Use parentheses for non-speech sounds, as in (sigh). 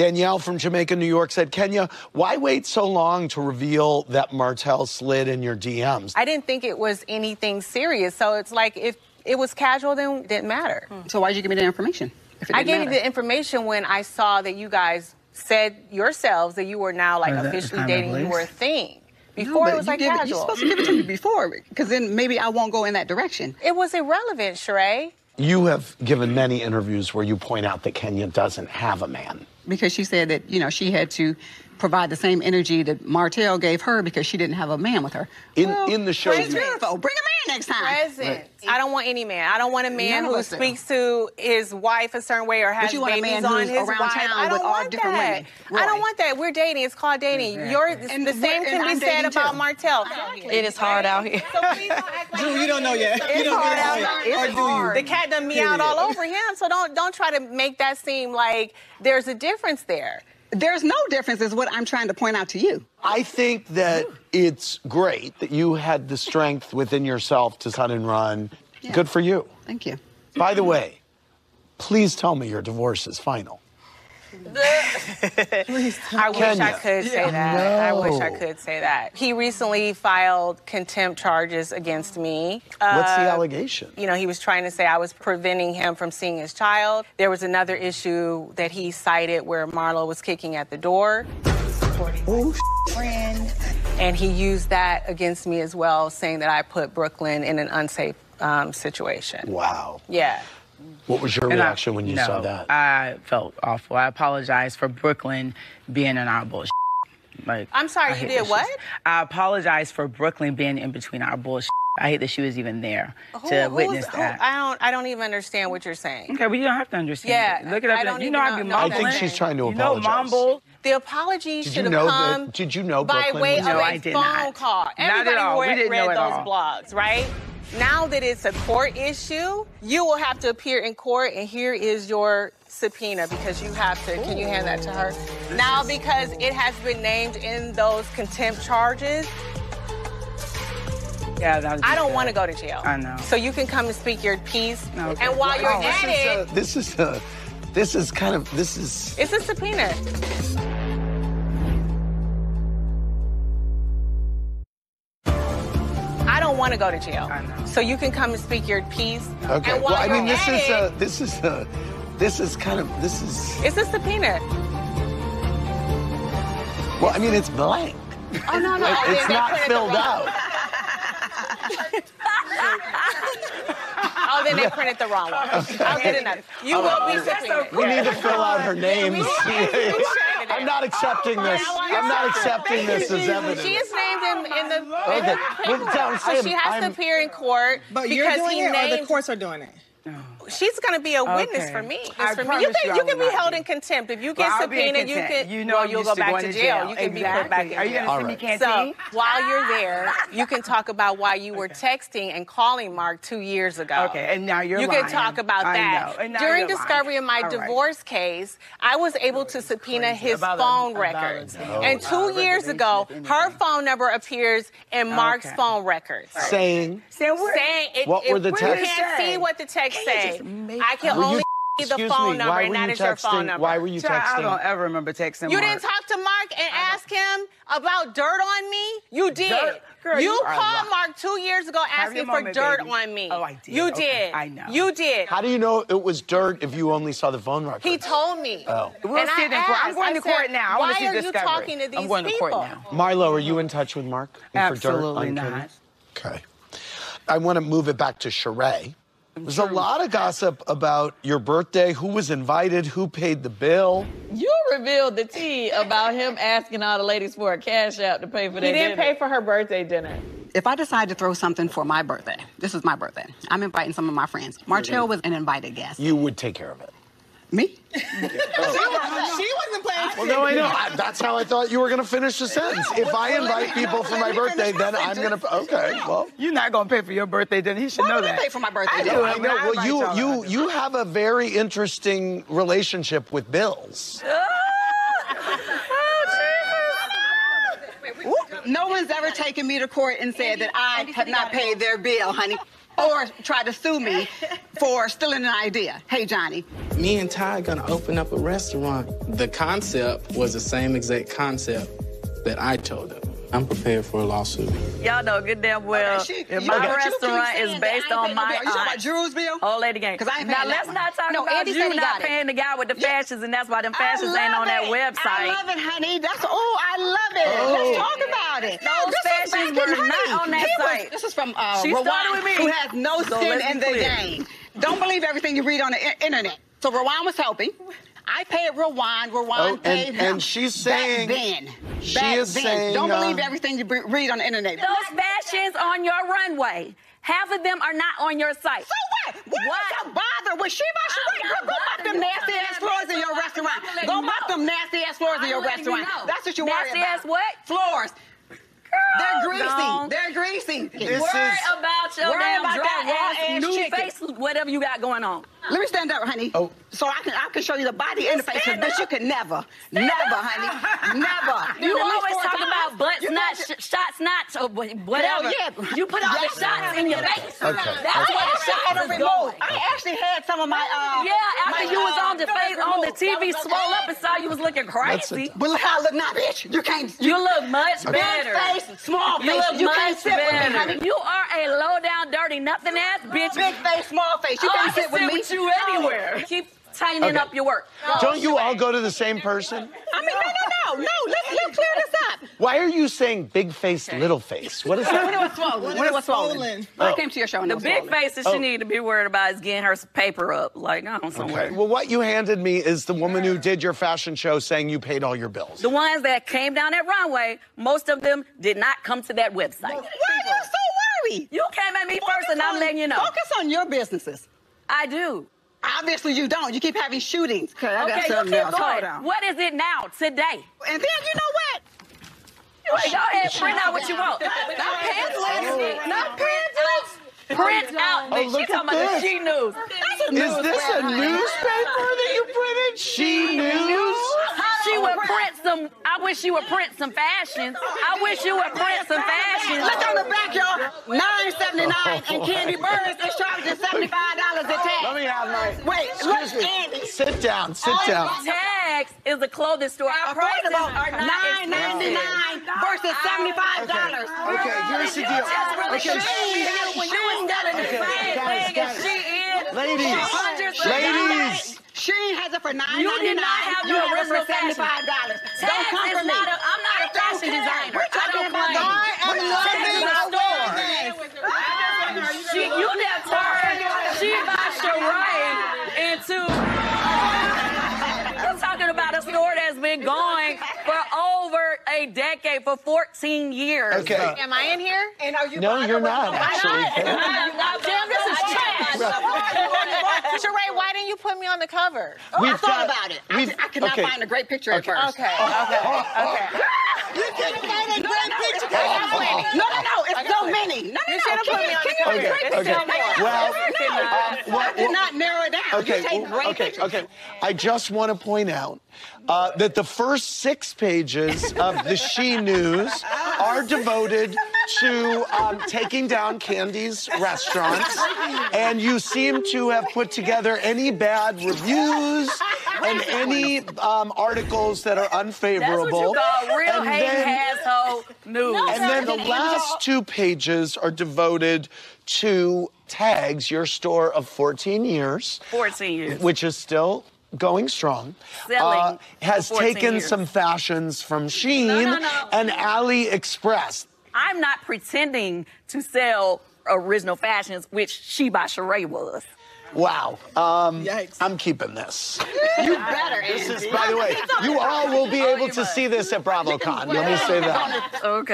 Danielle from Jamaica, New York said, Kenya, why wait so long to reveal that Martell slid in your DMs? I didn't think it was anything serious. So it's like if it was casual, then it didn't matter. Hmm. So why'd you give me the information? if it I didn't gave you the information when I saw that you guys said yourselves that you were now like officially dating. You were a thing. No, Before but it was you like give it- You're supposed to give it to me before, because then maybe I won't go in that direction. It was irrelevant, Sheree. You have given many interviews where you point out that Kenya doesn't have a man. Because she said that, you know, she had to provide the same energy that Martell gave her because she didn't have a man with her. In Well, in the show, Praise you- beautiful. Bring a man next time. Present. I don't want any man. I don't want a man None who us do. speaks to his wife a certain way or has you want a babies man on his around wife. town I don't with all want different that. women. I don't want that. We're dating. It's called dating. You're And the same can be said dating about too. Martell. It is hard out here. So please don't act like Drew, you don't know yet. You It's don't hard know yet. here. Or It's do you? hard. The cat done meowed all over him, so don't don't try to make that seem like there's a difference there. There's no difference, is what I'm trying to point out to you. I think that it's great that you had the strength within yourself to cut and run. Yeah. Good for you. Thank you. By the way, please tell me your divorce is final. (laughs) I wish I could say that. I wish I could say that. He recently filed contempt charges against me. What's the Uh, allegation? You know, he was trying to say I was preventing him from seeing his child. There was another issue that he cited where Marlo was kicking at the door. Oh, And he used that against me as well, saying that I put Brooklyn in an unsafe um, situation. wow. Yeah. What was your And I- reaction when you no, saw that? I felt awful. I apologize for Brooklyn being in our bullshit. Like, I'm sorry, I you did what? I apologize for Brooklyn being in between our bullshit. I hate that she was even there Who- to who's- witness who- that. I don't. I don't even understand what you're saying. Okay, but you don't have to understand. Yeah, it. look it up. I don't you even know I know- be know I think she's trying to You know, apologize. mumble. The apology Did should you have know come that? Did you know by Brooklyn way was- of No, a I did phone not. call. Not at Everybody all. We read, didn't read know those all. blogs, right? Now that it's a court issue, you will have to appear in court, and here is your subpoena because you have to. Can you hand that to her? Now, because it has been named in those contempt charges, Yeah, that was I don't good. want to go to jail. I know. So you can come and speak your piece. Okay. And while you're Oh, at it, this is a, this is kind of this is it's a subpoena. Want to go to jail. So you can come and speak your piece. okay. Well, I mean, this is a this is a this is kind of this is It's a subpoena. well, I mean, it's blank. Oh no, no. Like, oh, it's not filled wrong- out. (laughs) Oh, then they printed the wrong one. I'll get another. You oh, will be subpoenaed. We need to fill out her name. I'm not accepting oh, this. I'm not accepting this as evidence. She is named Oh in, in the. in Okay. the Well, tell- so she has I'm- to appear in court But because you're doing he it, or the courts are doing it. Oh. She's going to be a witness Okay. for me. It's for me. You can you you can be held be. in contempt if you get I'll be in subpoenaed. You can You know well, I'm you'll go to back to to jail. jail. You can be put back in Are you jail. gonna send me right. canteen? So while you're there, you can talk about why you were texting and calling Mark two years ago. Okay, and now you're You lying. can talk about I that. know, and now During you're discovery lying. of my All right. divorce case, I was able to subpoena his About phone a- records. And two years ago, her phone number appears in Mark's phone records. Saying Saying what? Saying What were the you texts? can't see what the text Can say. Just make I can Were you- only see the excuse phone me, number, why and were that you is your phone texting- number. Why were you Child, I don't ever remember texting You didn't talk to Mark and ask him about dirt on me? You did. Dirt? Girl, you, you called. Mark two years ago asking your for moment, dirt baby. on me. Oh, I did. You Okay, did. I know. You did. How do you know it was dirt if you only saw the phone records? He told me. Oh. We'll and see I it in court. I'm going I to said, court now. I wanna Why are you discovery. talking to these I'm going to people? court now. Marlo, are you in touch with Mark? for dirt Absolutely on not. Okay. I want to move it back to Sheree. There's a lot of gossip about your birthday, who was invited, who paid the bill. You revealed the tea about him asking all the ladies for a cash out to pay for He their didn't dinner. pay for her birthday dinner. If I decide to throw something for my birthday, this is my birthday. I'm inviting some of my friends. Martell was an invited guest. You would take care of it. Me? (laughs) She wasn't playing. Well, no, I know. I, that's how I thought you were going to finish the sentence. If I invite people for my birthday, then I'm going to. Okay, well. You're not going to pay for your birthday then He should Why know would I that. pay for my birthday I dinner? do. I know. Well, you y'all you you have a very interesting relationship with bills. (laughs) Oh, no one's ever taken me to court and said that I have not paid their bill, honey. Or try to sue me for stealing an idea. Hey, Johnny. Me and Ty gonna open up a restaurant. The concept was the same exact concept that I told them. I'm prepared for a lawsuit. Y'all know good damn well She- my you- you restaurant is based on paid no my bill. You talking about. Drew's bill? Old lady gang. 'Cause I ain't now let's that not talk No, about Andy you said he not got it. paying the guy with the fashions, and that's why them fashions ain't on that website. I love it, honey. That's oh, I love it. Oh. Let's talk about it. No, Those this is fashions back in, were not on that He was- site. this is from uh, She Rawan, started with me. who has no So skin in the game. Don't believe everything you read on the internet. So Rawan was helping. I paid Rawan. Rawan Oh, and- paid him. and she's saying- back then. she back is then. saying, Don't believe uh, everything you read on the internet. Those fashions on your runway, half of them are not on your site. So what? What, What? is the bother with Sheba I'm Sheree? Go, go mop them nasty ass floors in your restaurant. Go you mop know. them nasty ass floors in your restaurant. know. That's what you worry Nasty about. ass what? Floors. They're greasy. no. They're. This Worry is- about your Worry damn about dry that ass, ass new chicken. face, whatever you got going on. Let me stand up, honey. Oh. So I can I can show you the body and the face. 'cause stand Bitch, you up. could never, never, honey, never. (laughs) You At least always talk times. about butt You snatch, got sh- shot snatch, or wha- whatever. yeah. You put all Yes. the shots in your face. Okay, That's okay. where I the actually had a remote. going. I actually had some of my uh. Yeah, after my, you was uh, on the face on the. TV, That swole okay. up and saw you was looking crazy. But look how I look now, bitch. You can't. You look much Big better. face, small face. You look You much can't sit with me, better. honey. You are a low down, dirty, nothing ass bitch. Big face, small face. You oh, I can't can sit with sit me. with you anywhere. Keep tightening Okay. up your work. Don't you all go to the same person? I mean, no, no, no, no. Let's let's clear this up. Why are you saying big face, little face? What is (laughs) When it that? was swollen. When it was swollen. swollen. Oh. I came to your show and The big swollen. face that she oh. need to be worried about is getting her paper up. Like, I don't somewhere. Okay. Well, what you handed me is the woman who did your fashion show saying you paid all your bills. The ones that came down that runway, most of them did not come to that website. Why are you so worried? You came at me first, and I'm on- letting you know. Focus on your businesses. I do. Obviously, you don't. You keep having shootings. Okay, I got Okay, you something keep else. Hold going. on. What is it now, today? And then you know what? Wait, go ahead, print out what you want. Not pants, not pants. Print out. Oh, the look she talking at about the she news. Is this a newspaper that you printed? She News? She would print some. I wish you would print some fashions. I wish you would print some fashions. Look on the back, y'all. Nine seventy nine, and Kandi Burruss is charging seventy five dollars a tag. Let me have my. Wait, Excuse look, me. Andy. Sit down. Sit down. Tags is a clothing store. Our prices Affordable, are nine ninety nine versus oh. seventy five dollars. Okay, here's the deal. Okay, When you was selling the Okay, same guys, thing guys. as she is, Ladies, ladies. Shein has it for nine You did not nine. have You the have it original for seventy five dollars. Don't Tags come for me. not a- I'm not a I don't fashion care. designer. We're I talking don't about claim. the- I am we're loving talking our about wedding. She, you done turned She by Sheree (laughs) into. (laughs) I'm talking about a store that's been going for over a decade, for 14 years. Okay. Am I in here? And are you No, buying you're not, actually. Jim, this is trash. Sheree, why didn't you put me on the cover? Oh, I thought got- about it. I, I could not okay. find a great picture at first. Okay, okay, okay. You can't find a great picture. No, no, no. It's so many. No, no, You no. should've Can put you- me on can the you cover. great It's picture? still more. Well, No, um, I did not narrow it down. Okay, You take great okay, okay. I just want to point out uh, that the first six pages of the She News are devoted to um, taking down Kandi's restaurants, and you seem to have put together any bad reviews and any um, articles that are unfavorable. That's what you call real And hating then- asshole news. and then the last two pages are devoted to tags your store of 14 years 14 years. which is still going strong, uh, has taken years. some fashions from Shein no, no. and AliExpress. I'm not pretending to sell original fashions, which she by Sheree was. Wow. Um, Yikes. I'm keeping this. You better, This is, by the way, you all will be able to see this at BravoCon. Let me say that. Okay.